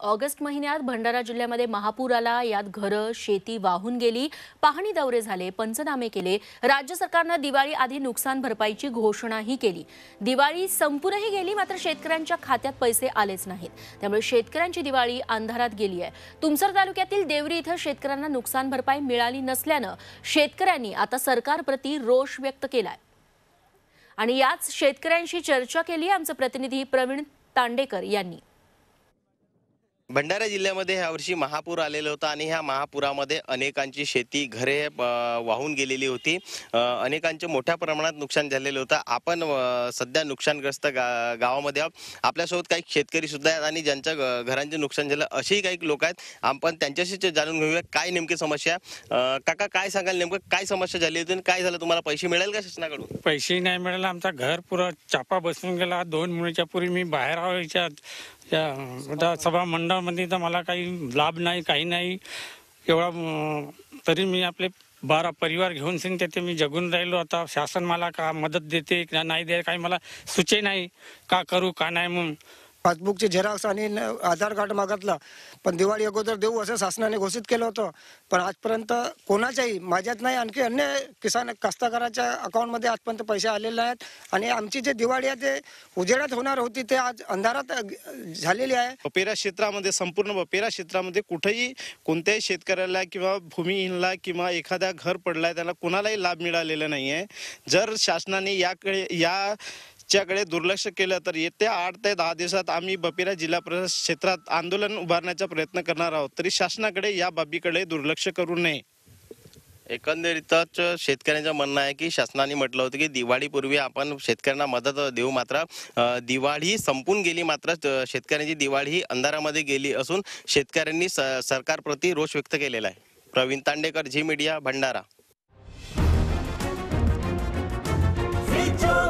August महिन्यात भंडारा जिल्ह्यामध्ये महापूर आला यात घरं शेती वाहून गेली पाहणी दौरे झाले पंचनामे केले. राज्य सरकारनं दिवाळी आधी नुकसान भरपाईची घोषणाही केली. दिवाळी संपूनही गेली मात्र शेतकऱ्यांच्या खात्यात पैसे आलेच नाहीत. त्यामुळे शेतकऱ्यांची दिवाळी अंधारात गेली आहे. तुमसर तालुक्यातील देवरी इथं शेतकऱ्यांना नुकसान भरपाई मिळाली नसल्यानं शेतकऱ्यांनी आता सरकारप्रती रोष व्यक्त केलाय. आणि याच शेतकऱ्यांशी चर्चा केली आमचे प्रतिनिधी प्रवीण तांडेकर यांनी. भंडारा जिल्ह्यामध्ये ह्यावर्षी महापूर आलेला होता आणि ह्या महापुरामध्ये अनेकांची शेती घरे वाहून गेलेली होती. अनेकांचे मोठ्या प्रमाणात नुकसान झालेलं होतं. आपण सध्या नुकसानग्रस्त गा गावामध्ये आहोत. आपल्यासोबत काही शेतकरी सुद्धा आहेत आणि ज्यांच्या घ- घरांचे नुकसान झालं असेही काही लोक आहेत. आपण त्यांच्याशी ते जाणून घेऊया काय नेमकी समस्या काका काय सांगाल नेमकं? काय समस्या झाली होती आणि काय झालं? तुम्हाला पैसे मिळेल का शासनाकडून? पैसे नाही मिळाले. आमचा घर पुरा चापा बसून गेला. दोन मुलीच्या पूर्वी मी बाहेर आहो सभा मंडळ सभा तर मला काही लाभ नाही काही नाही. एवढा तरी मी आपले बारा परिवार घेऊन सिन त्याचे मी जगून राहिलो. आता शासन मला का मदत देते का नाही दे काही मला सुचे नाही. का करू का नाही म्हणून. पासबुकचे झेरॉक्स आणि आधार कार्ड मागितलं. पण दिवाळी अगोदर देऊ असं शासनाने घोषित केलं होतं. पण आजपर्यंत कोणाच्याही माझ्यात नाही आणखी अन्य किसान कास्तकाराच्या अकाउंटमध्ये आजपर्यंत पैसे आलेले आहेत आणि आमची जे दिवाळी आहे ते उजेडात होणार होती ते आज अंधारात झालेली आहे. बपेरा क्षेत्रामध्ये संपूर्ण बपेरा क्षेत्रामध्ये कुठेही कोणत्याही शेतकऱ्याला किंवा भूमिहीनला किंवा एखाद्या घर पडलाय त्याला कोणालाही लाभ मिळालेला नाही आहे जर शासनाने याकडे या याच्याकडे दुर्लक्ष केलं तर येत्या आठ ते दहा दिवसात आम्ही बपेरा जिल्हा परिषद क्षेत्रात आंदोलन उभारण्याचा प्रयत्न करणार आहोत. तरी शासनाकडे या बाबीकडे दुर्लक्ष करू नये. एकंदरीतच शेतकऱ्यांचं म्हणणं आहे की शासनाने म्हटलं होतं की दिवाळीपूर्वी आपण शेतकऱ्यांना मदत देऊ मात्र दिवाळी संपून गेली मात्र शेतकऱ्यांची दिवाळी ही अंधारामध्ये गेली असून शेतकऱ्यांनी स- सरकारप्रती रोष व्यक्त केलेला आहे. प्रवीण तांडेकर झी मीडिया भंडारा. Joe